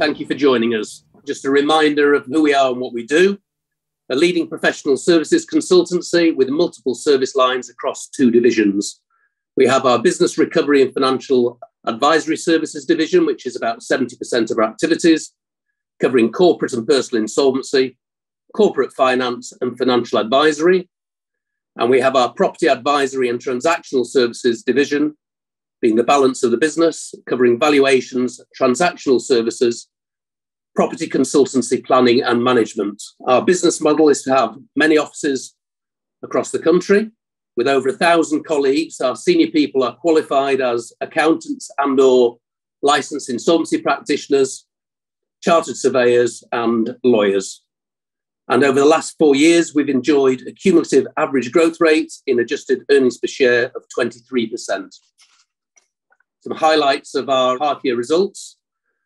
Thank you for joining us. Just a reminder of who we are and what we do. A leading professional services consultancy with multiple service lines across two divisions. We have our business recovery and financial advisory services division, which is about 70% of our activities, covering corporate and personal insolvency, corporate finance, and financial advisory. And we have our property advisory and transactional services division, being the balance of the business, covering valuations, transactional services, property consultancy planning and management. Our business model is to have many offices across the country. With over a thousand colleagues, our senior people are qualified as accountants and or licensed insolvency practitioners, chartered surveyors and lawyers. And over the last four years, we've enjoyed a cumulative average growth rate in adjusted earnings per share of 23%. Some highlights of our half year results.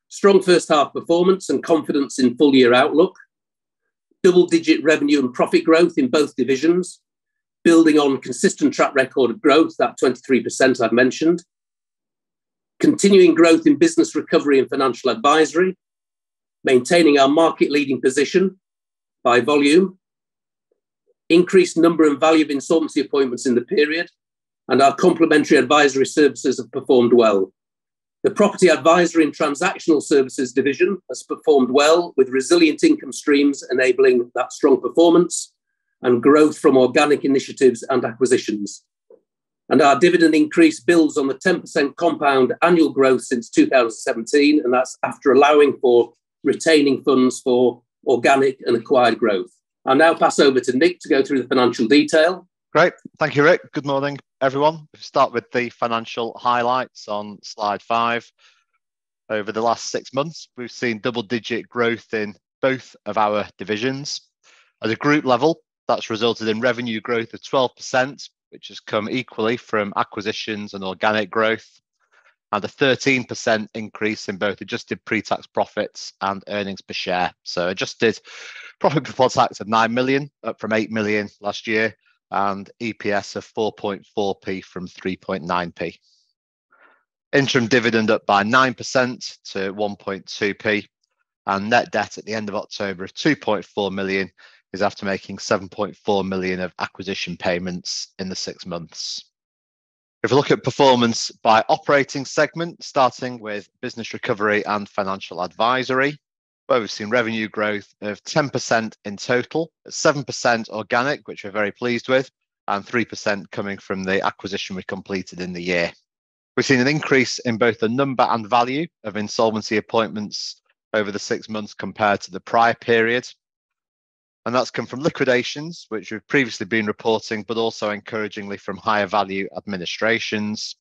Strong first half performance and confidence in full year outlook, double digit revenue and profit growth in both divisions, building on consistent track record of growth, that 23% I've mentioned, continuing growth in business recovery and financial advisory, maintaining our market leading position by volume, increased number and value of insolvency appointments in the period, and our complementary advisory services have performed well. The property advisory and transactional services division has performed well with resilient income streams enabling that strong performance and growth from organic initiatives and acquisitions. And our dividend increase builds on the 10% compound annual growth since 2017, and that's after allowing for retaining funds for organic and acquired growth. I'll now pass over to Nick to go through the financial detail. Great. Thank you, Ric. Good morning, everyone. We'll start with the financial highlights on slide five. Over the last six months, we've seen double digit growth in both of our divisions. At a group level, that's resulted in revenue growth of 12%, which has come equally from acquisitions and organic growth and a 13% increase in both adjusted pre-tax profits and earnings per share. So adjusted profit before tax of 9 million, up from 8 million last year, and EPS of 4.4p from 3.9p. Interim dividend up by 9% to 1.2p, and net debt at the end of October of 2.4 million is after making 7.4 million of acquisition payments in the six months. If we look at performance by operating segment, starting with business recovery and financial advisory, where we've seen revenue growth of 10% in total, 7% organic, which we're very pleased with, and 3% coming from the acquisition we completed in the year. We've seen an increase in both the number and value of insolvency appointments over the six months compared to the prior period, and that's come from liquidations, which we've previously been reporting, but also encouragingly from higher value administrations.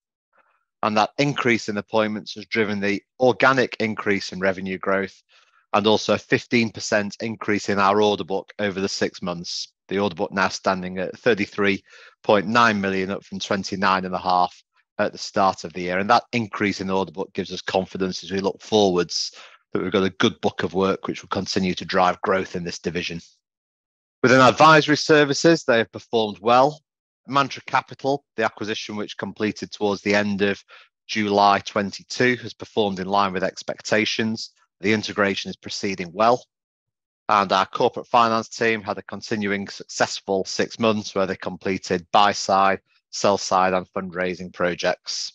And that increase in appointments has driven the organic increase in revenue growth and also a 15% increase in our order book over the six months. The order book now standing at 33.9 million, up from 29.5 at the start of the year. And that increase in order book gives us confidence as we look forwards that we've got a good book of work which will continue to drive growth in this division. Within advisory services, they have performed well. Mantra Capital, the acquisition which completed towards the end of July 22, has performed in line with expectations. The integration is proceeding well. And our corporate finance team had a continuing successful six months where they completed buy side, sell side, and fundraising projects.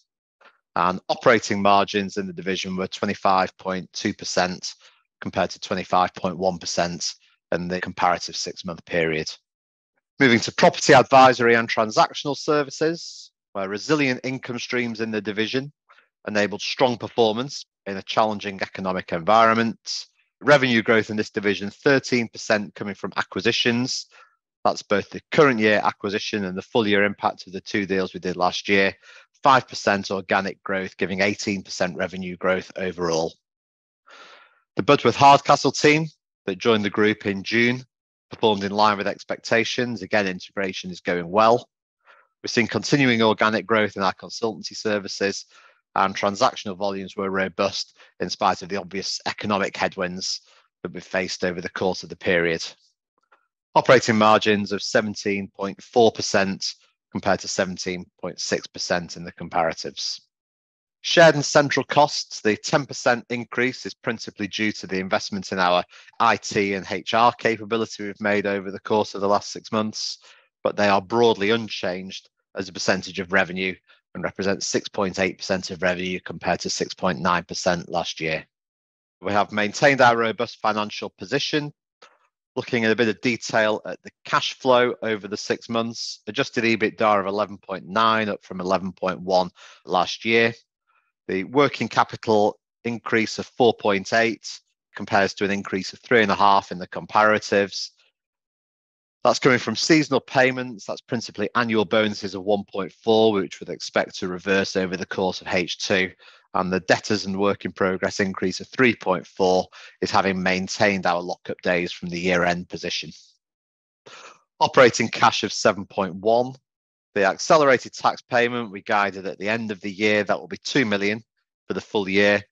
And operating margins in the division were 25.2% compared to 25.1% in the comparative six month period. Moving to property advisory and transactional services, where resilient income streams in the division enabled strong performance in a challenging economic environment. Revenue growth in this division 13% coming from acquisitions. That's both the current year acquisition and the full year impact of the two deals we did last year. 5% organic growth, giving 18% revenue growth overall. The Budworth Hardcastle team that joined the group in June performed in line with expectations. Again, integration is going well. We're seeing continuing organic growth in our consultancy services, and transactional volumes were robust in spite of the obvious economic headwinds that we've faced over the course of the period. Operating margins of 17.4% compared to 17.6% in the comparatives. Shared and central costs, the 10% increase is principally due to the investment in our IT and HR capability we've made over the course of the last six months, but they are broadly unchanged as a percentage of revenue and represent 6.8% of revenue compared to 6.9% last year. We have maintained our robust financial position. Looking at a bit of detail at the cash flow over the six months, adjusted EBITDA of 11.9 up from 11.1 last year. The working capital increase of 4.8 compares to an increase of 3.5 in the comparatives. That's coming from seasonal payments. That's principally annual bonuses of 1.4, which we'd expect to reverse over the course of H2. And the debtors and work in progress increase of 3.4 is having maintained our lockup days from the year-end position. Operating cash of 7.1. The accelerated tax payment, we guided at the end of the year, that will be 2 million for the full year,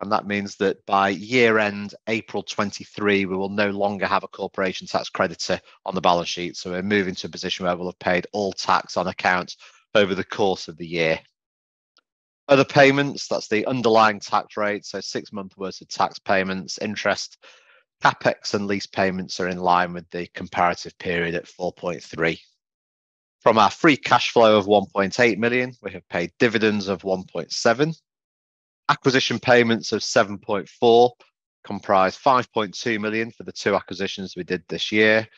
and that means that by year-end, April 23, we will no longer have a corporation tax creditor on the balance sheet. So we're moving to a position where we'll have paid all tax on account over the course of the year. Other payments, that's the underlying tax rate, so six month worth of tax payments, interest, CapEx, and lease payments are in line with the comparative period at 4.3. From our free cash flow of 1.8 million, we have paid dividends of 1.7 Acquisition payments of 7.4 comprise 5.2 million for the two acquisitions we did this year,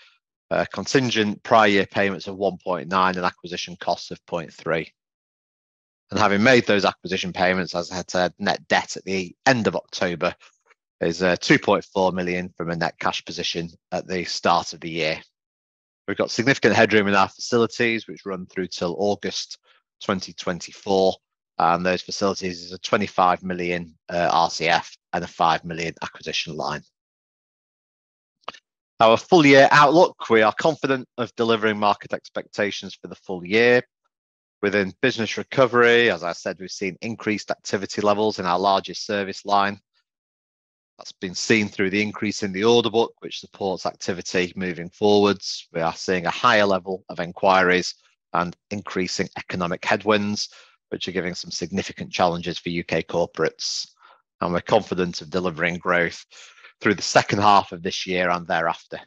uh, contingent prior year payments of 1.9 and acquisition costs of 0.3. And having made those acquisition payments, as I had said, net debt at the end of October is uh, 2.4 million from a net cash position at the start of the year. We've got significant headroom in our facilities, which run through till August 2024, and those facilities is a 25 million uh, RCF and a 5 million acquisition line. Our full year outlook, we are confident of delivering market expectations for the full year. Within business recovery, as I said, we've seen increased activity levels in our largest service line. That's been seen through the increase in the order book, which supports activity moving forwards. We are seeing a higher level of inquiries and increasing economic headwinds, which are giving some significant challenges for UK corporates, and we're confident of delivering growth through the second half of this year and thereafter.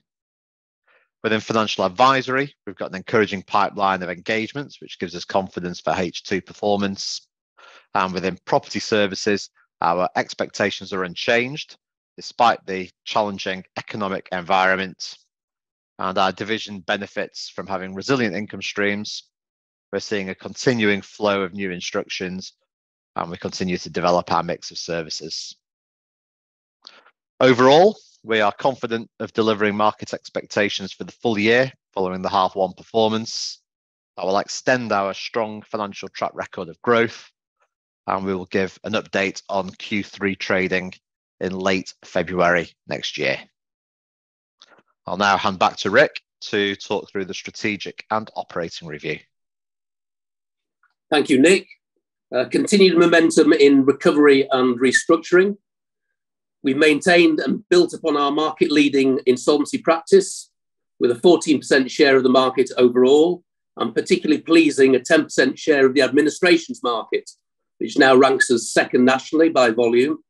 Within financial advisory, we've got an encouraging pipeline of engagements, which gives us confidence for H2 performance. And within property services, our expectations are unchanged despite the challenging economic environment, and our division benefits from having resilient income streams. We're seeing a continuing flow of new instructions, and we continue to develop our mix of services. Overall, we are confident of delivering market expectations for the full year following the half one performance. I will extend our strong financial track record of growth, and we will give an update on Q3 trading in late February next year. I'll now hand back to Ric to talk through the strategic and operating review. Thank you, Nick. Uh, continued momentum in recovery and restructuring. We've maintained and built upon our market-leading insolvency practice with a 14% share of the market overall, and particularly pleasing, a 10% share of the administrations market, which now ranks as second nationally by volume,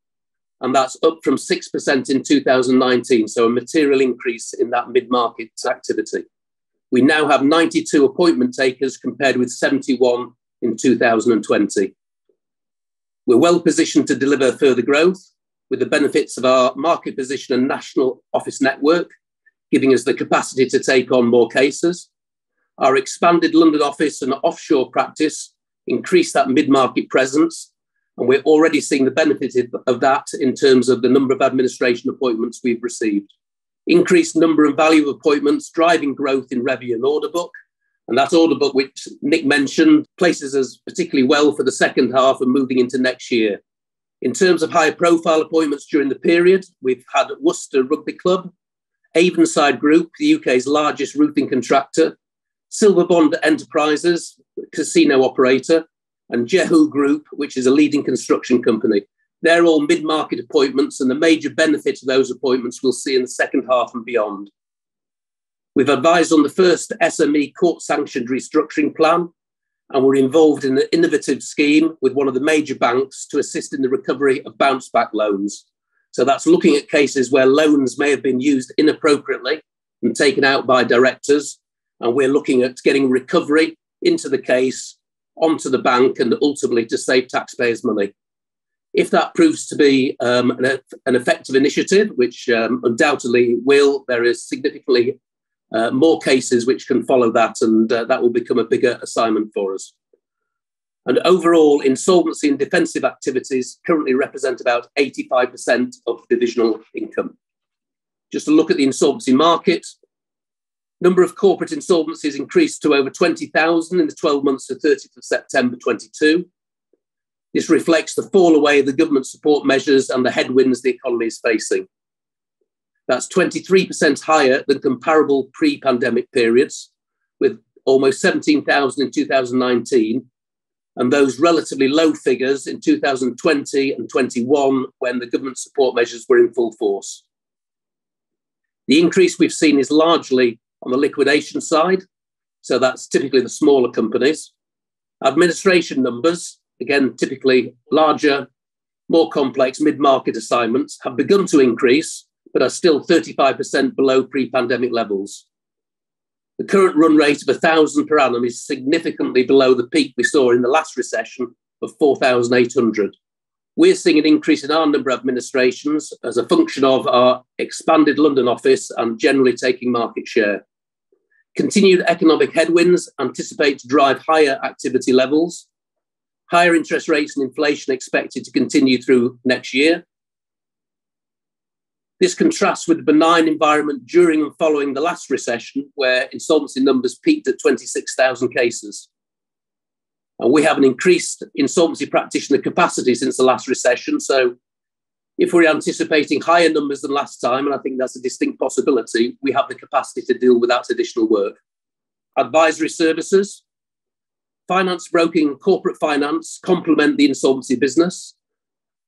and that's up from 6% in 2019, so a material increase in that mid-market activity. We now have 92 appointment takers, compared with 71 in 2020. We're well positioned to deliver further growth with the benefits of our market position and national office network, giving us the capacity to take on more cases. Our expanded London office and offshore practice increase that mid-market presence, and we're already seeing the benefit of that in terms of the number of administration appointments we've received. Increased number and value of appointments, driving growth in revenue and order book, and that order book, which Nick mentioned, places us particularly well for the second half and moving into next year. In terms of high profile appointments during the period, we've had Worcester Rugby Club, Avonside Group, the UK's largest roofing contractor, Silverbond Enterprises, casino operator, and Jehu Group, which is a leading construction company. They're all mid-market appointments, and the major benefit of those appointments we'll see in the second half and beyond. We've advised on the first SME court-sanctioned restructuring plan, and we're involved in an innovative scheme with one of the major banks to assist in the recovery of bounce back loans. So that's looking at cases where loans may have been used inappropriately and taken out by directors. And we're looking at getting recovery into the case, onto the bank, and ultimately to save taxpayers' money. If that proves to be um, an, an, effective initiative, which um, undoubtedly will, there is significantly uh, more cases which can follow that, and uh, that will become a bigger assignment for us. And overall, insolvency and defensive activities currently represent about 85% of divisional income. Just to look at the insolvency market, number of corporate insolvencies increased to over 20,000 in the 12 months to 30th of September 22. This reflects the fall away of the government support measures and the headwinds the economy is facing. That's 23% higher than comparable pre pandemic periods, with almost 17,000 in 2019, and those relatively low figures in 2020 and 21 when the government support measures were in full force. The increase we've seen is largely on the liquidation side, so that's typically the smaller companies. Administration numbers, again, typically larger, more complex mid market assignments, have begun to increase, but are still 35% below pre pandemic levels. The current run rate of 1,000 per annum is significantly below the peak we saw in the last recession of 4,800. We're seeing an increase in our number of administrations as a function of our expanded London office and generally taking market share. Continued economic headwinds anticipate to drive higher activity levels. Higher interest rates and inflation expected to continue through next year. This contrasts with the benign environment during and following the last recession, where insolvency numbers peaked at 26,000 cases. And we have an increased insolvency practitioner capacity since the last recession. So, if we're anticipating higher numbers than last time, and I think that's a distinct possibility, we have the capacity to deal with that additional work. Advisory services, finance broking, and corporate finance complement the insolvency business.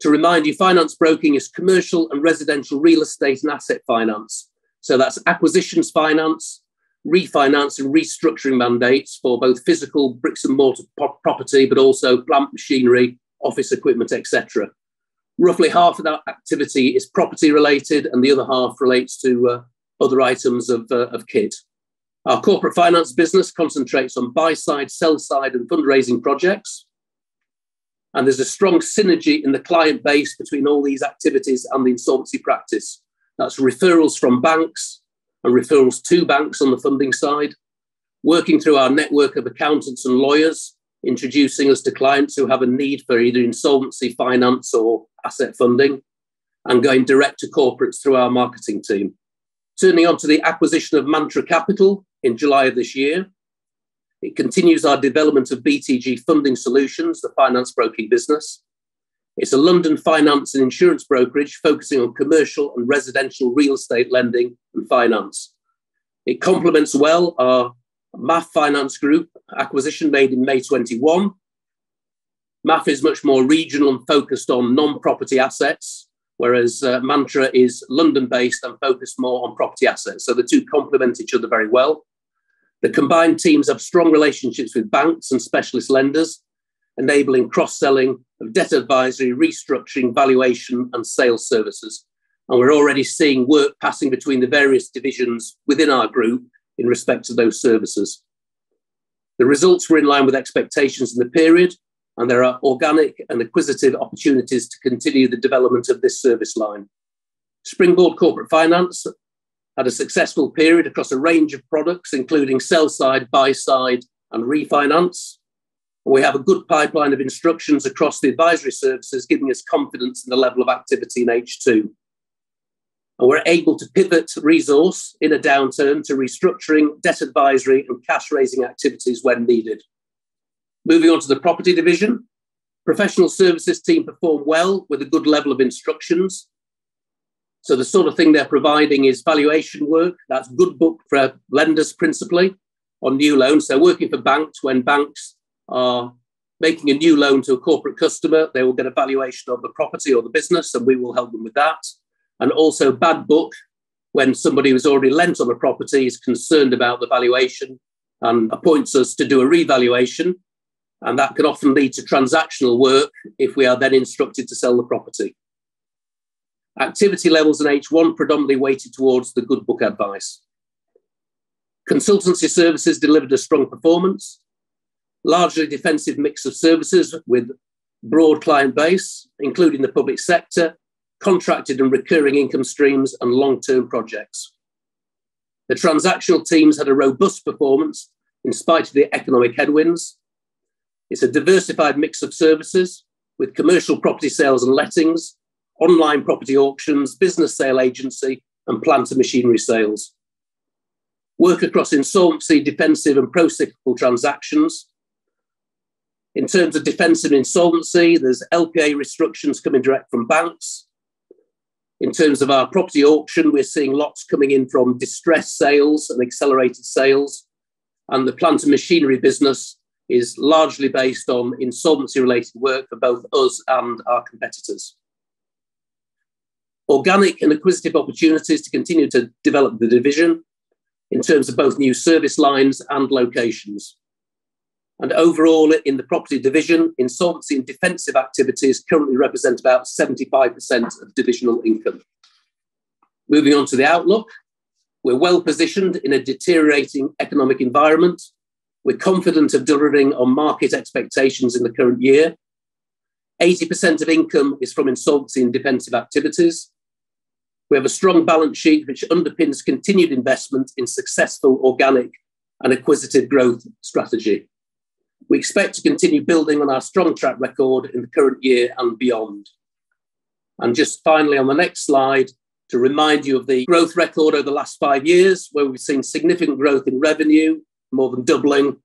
To remind you, finance broking is commercial and residential real estate and asset finance. So that's acquisitions finance, refinance and restructuring mandates for both physical bricks and mortar property, but also plant machinery, office equipment, etc. Roughly half of that activity is property related, and the other half relates to uh, other items of, uh, of kit. Our corporate finance business concentrates on buy side, sell side, and fundraising projects. And there's a strong synergy in the client base between all these activities and the insolvency practice. That's referrals from banks and referrals to banks on the funding side, working through our network of accountants and lawyers, introducing us to clients who have a need for either insolvency finance or asset funding, and going direct to corporates through our marketing team. Turning on to the acquisition of Mantra Capital in July of this year, it continues our development of BTG Funding Solutions, the finance broking business. It's a London finance and insurance brokerage focusing on commercial and residential real estate lending and finance. It complements well our MAF Finance Group acquisition made in May 21. MAF is much more regional and focused on non property assets, whereas uh, Mantra is London based and focused more on property assets. So the two complement each other very well. The combined teams have strong relationships with banks and specialist lenders, enabling cross selling of debt advisory, restructuring, valuation, and sales services. And we're already seeing work passing between the various divisions within our group in respect to those services. The results were in line with expectations in the period, and there are organic and acquisitive opportunities to continue the development of this service line. Springboard Corporate Finance had a successful period across a range of products, including sell side, buy side, and refinance. We have a good pipeline of instructions across the advisory services, giving us confidence in the level of activity in H2. And we're able to pivot resource in a downturn to restructuring, debt advisory, and cash raising activities when needed. Moving on to the property division, professional services team performed well with a good level of instructions so the sort of thing they're providing is valuation work. That's good book for lenders principally on new loans. They're working for banks when banks are making a new loan to a corporate customer. They will get a valuation of the property or the business, and we will help them with that. And also bad book when somebody who's already lent on a property is concerned about the valuation and appoints us to do a revaluation. and that can often lead to transactional work if we are then instructed to sell the property. Activity levels in H1 predominantly weighted towards the good book advice. Consultancy services delivered a strong performance, largely defensive mix of services with broad client base, including the public sector, contracted and recurring income streams, and long term projects. The transactional teams had a robust performance in spite of the economic headwinds. It's a diversified mix of services with commercial property sales and lettings, online property auctions, business sale agency, and plant and machinery sales. Work across insolvency, defensive, and pro cyclical transactions. In terms of defensive insolvency, there's LPA restrictions coming direct from banks. In terms of our property auction, we're seeing lots coming in from distressed sales and accelerated sales. And the plant and machinery business is largely based on insolvency related work for both us and our competitors. Organic and acquisitive opportunities to continue to develop the division in terms of both new service lines and locations. And overall, in the property division, insolvency and defensive activities currently represent about 75% of divisional income. Moving on to the outlook, we're well positioned in a deteriorating economic environment. We're confident of delivering on market expectations in the current year. 80% of income is from insolvency and defensive activities. We have a strong balance sheet which underpins continued investment in successful organic and acquisitive growth strategy. We expect to continue building on our strong track record in the current year and beyond. And just finally, on the next slide, to remind you of the growth record over the last five years, where we've seen significant growth in revenue, more than doubling,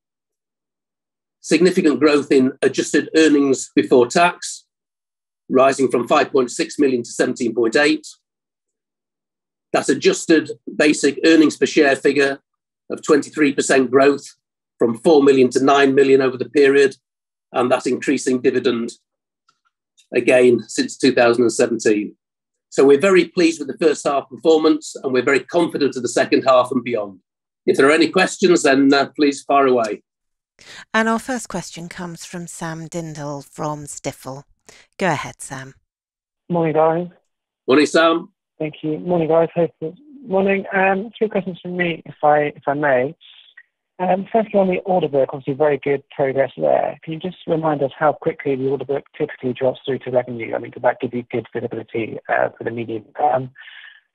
significant growth in adjusted earnings before tax, rising from 5.6 million to 17.8. That's adjusted basic earnings per share figure of 23% growth from 4 million to 9 million over the period, and that increasing dividend again since 2017. So we're very pleased with the first half performance, and we're very confident of the second half and beyond. If there are any questions, then uh, please fire away. And our first question comes from Sam Dindal from Stifel. Go ahead, Sam. Morning, guys. Morning, Sam. Thank you. Morning, guys. Morning. Um, three questions from me, if I if I may. Um, firstly, on the order book, obviously very good progress there. Can you just remind us how quickly the order book typically drops through to revenue? I mean, does that give you good visibility uh, for the medium term?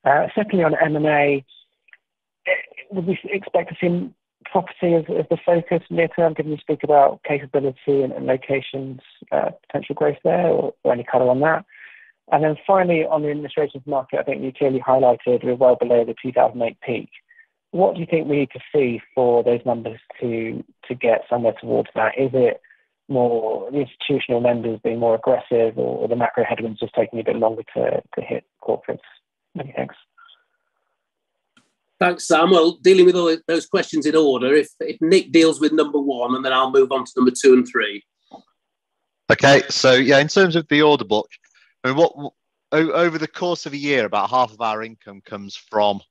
Uh, secondly, on M&A, would we expect to see property as, the focus near term, given you speak about capability and, locations, uh, potential growth there, or, or any color on that? And then finally, on the administrations market, I think you clearly highlighted we're well below the 2008 peak what do you think we need to see for those numbers to to get somewhere towards that? Is it more the institutional lenders being more aggressive, or the macro headwinds just taking a bit longer to, to hit corporates? Many thanks. Thanks, Sam. Well, dealing with all those questions in order, if, if Nick deals with number one, and then I'll move on to number two and three. Okay, so yeah, in terms of the order book, Mean, what over the course of a year, about half of our income comes from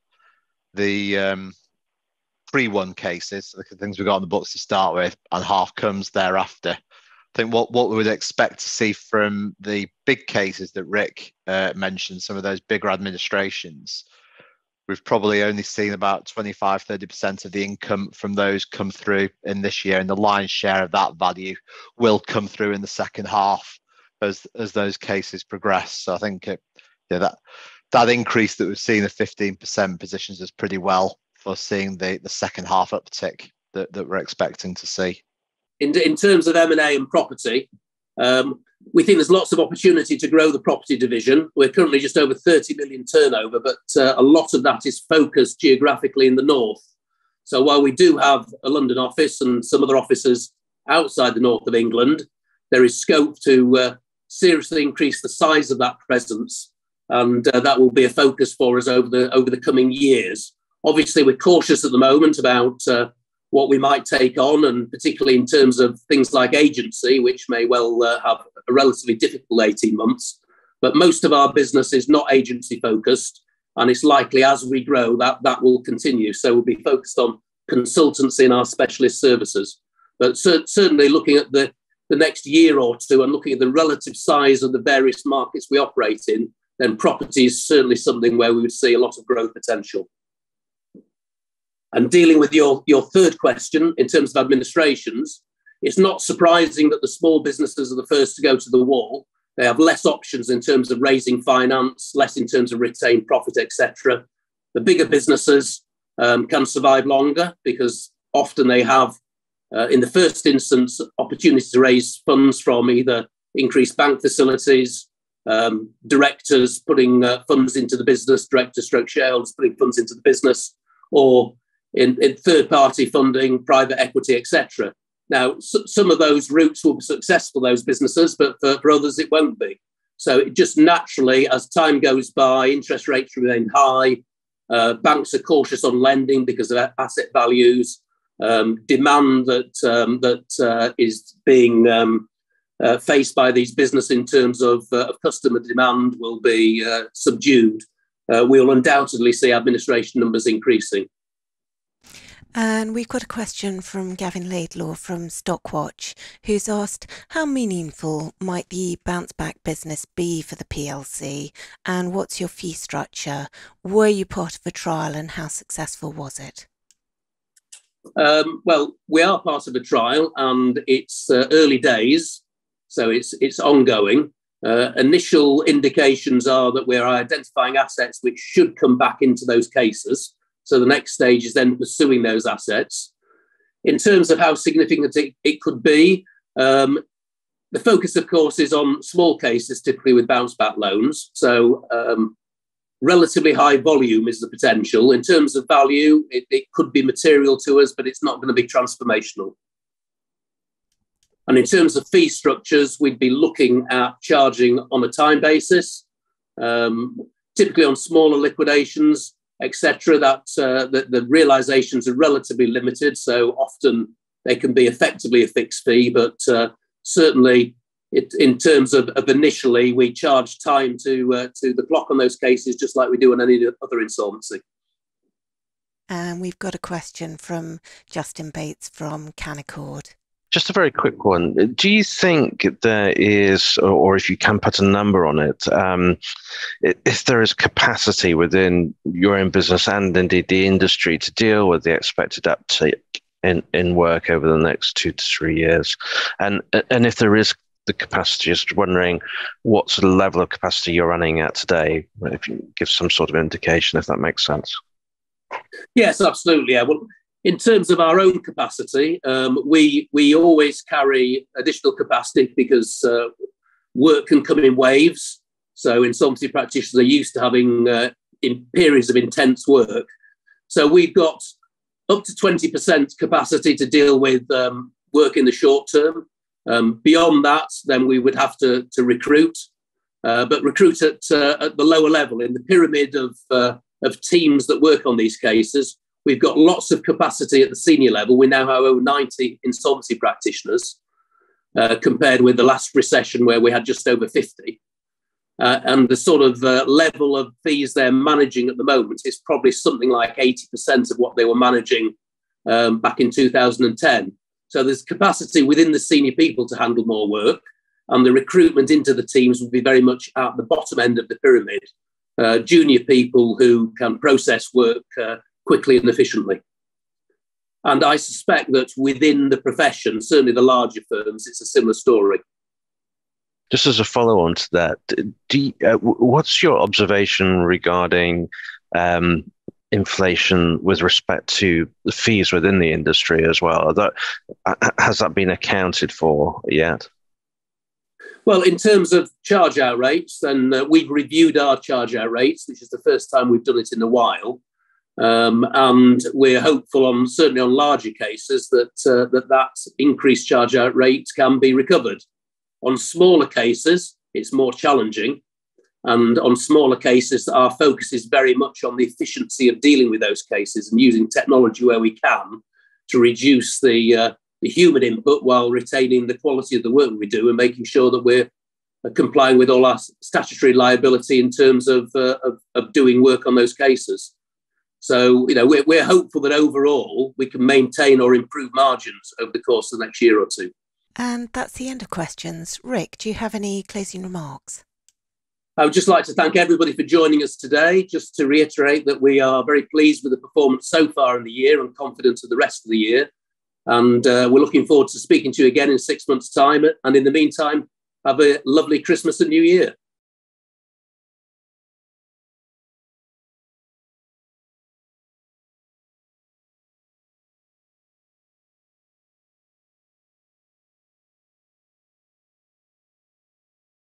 the um, pre-won cases, the things we got on the books to start with, and half comes thereafter. I think what, what we would expect to see from the big cases that Ric uh, mentioned, some of those bigger administrations, we've probably only seen about 25, 30% of the income from those come through in this year, and the lion's share of that value will come through in the second half as as those cases progress. So I think it, yeah, that that increase that we've seen of 15% positions is pretty well for seeing the, the second half uptick that, that we're expecting to see. In, in terms of M&A and property, um, we think there's lots of opportunity to grow the property division. We're currently just over 30 million turnover, but uh, a lot of that is focused geographically in the north. So while we do have a London office and some other offices outside the north of England, there is scope to uh, seriously increase the size of that presence and uh, that will be a focus for us over the over the coming years. Obviously, we're cautious at the moment about uh, what we might take on, and particularly in terms of things like agency, which may well uh, have a relatively difficult eighteen months. But most of our business is not agency focused, and it's likely as we grow that that will continue. So we'll be focused on consultancy and our specialist services. But cer- certainly, looking at the the next year or two and looking at the relative size of the various markets we operate in, then property is certainly something where we would see a lot of growth potential. And dealing with your, your third question in terms of administrations, it's not surprising that the small businesses are the first to go to the wall. They have less options in terms of raising finance, less in terms of retained profit, etc. The bigger businesses um, can survive longer because often they have, uh, in the first instance, opportunities to raise funds from either increased bank facilities, um, directors putting uh, funds into the business, director stroke shareholders putting funds into the business, or in, in third party funding, private equity, etc. Now, some of those routes will be successful, those businesses, but for, for others, it won't be. So it just naturally, as time goes by, interest rates remain high. Uh, banks are cautious on lending because of asset values. Um, demand that um, that uh, is being um, uh, faced by these businesses in terms of, uh, of customer demand will be uh, subdued. Uh, we'll undoubtedly see administration numbers increasing. And we've got a question from Gavin Laidlaw from Stockwatch, who's asked how meaningful might the bounce back business be for the PLC, and what's your fee structure? Were you part of a trial, and how successful was it? Um, well, we are part of a trial, and it's uh, early days, so it's it's ongoing. Uh, initial indications are that we're identifying assets which should come back into those cases. So the next stage is then pursuing those assets. In terms of how significant it, it could be, um, the focus, of course, is on small cases, typically with bounce back loans. So um, relatively high volume is the potential. In terms of value, it, it could be material to us, but it's not going to be transformational. And in terms of fee structures, we'd be looking at charging on a time basis, um, typically on smaller liquidations, etc. That uh, the, the realizations are relatively limited, so often they can be effectively a fixed fee, but uh, certainly it, in terms of, of, initially, we charge time to uh, to the clock on those cases, just like we do on any other insolvency. And we've got a question from Justin Bates from Canaccord. Just a very quick one. Do you think there is, or if you can put a number on it, um, if there is capacity within your own business and indeed the industry to deal with the expected uptake in, in work over the next two to three years? And, and if there is the capacity, just wondering what sort of level of capacity you're running at today, if you give some sort of indication, if that makes sense. Yes, absolutely. Yeah. Well, in terms of our own capacity, um, we we always carry additional capacity because uh, work can come in waves. So insolvency practitioners are used to having uh, in periods of intense work. So we've got up to 20% capacity to deal with um, work in the short term. Um, beyond that, then we would have to, to recruit, uh, but recruit at, uh, at the lower level in the pyramid of, uh, of teams that work on these cases. We've got lots of capacity at the senior level. We now have over 90 insolvency practitioners uh, compared with the last recession where we had just over 50. Uh, and the sort of uh, level of fees they're managing at the moment is probably something like 80% of what they were managing um, back in 2010. So there's capacity within the senior people to handle more work, and the recruitment into the teams will be very much at the bottom end of the pyramid. Uh, junior people who can process work uh, quickly and efficiently. And I suspect that within the profession, certainly the larger firms, it's a similar story. Just as a follow on to that, you, uh, what's your observation regarding um, inflation with respect to the fees within the industry as well? That, has that been accounted for yet? Well, in terms of charge out rates, then uh, we've reviewed our charge out rates, which is the first time we've done it in a while. Um, and we're hopeful on certainly on larger cases that, uh, that that increased charge out rate can be recovered. On smaller cases, it's more challenging. And on smaller cases, our focus is very much on the efficiency of dealing with those cases and using technology where we can to reduce the, uh, the human input while retaining the quality of the work we do and making sure that we're uh, complying with all our statutory liability in terms of, uh, of, of doing work on those cases. So, you know, we're, we're hopeful that overall we can maintain or improve margins over the course of the next year or two. And that's the end of questions. Ric, do you have any closing remarks? I would just like to thank everybody for joining us today. Just to reiterate that we are very pleased with the performance so far in the year and confident of the rest of the year. And uh, we're looking forward to speaking to you again in six months' time. And in the meantime, have a lovely Christmas and New Year.